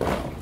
Um,